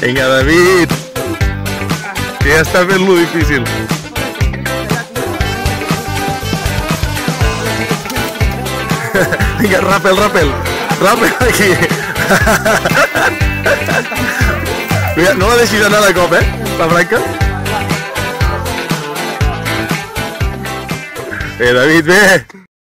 Vinga, David! Que ja està fent-lo difícil. Vinga, rappel, rappel. Rappel aquí. Mira, no la deixis anar de cop, eh? La branca. Bé, David, bé!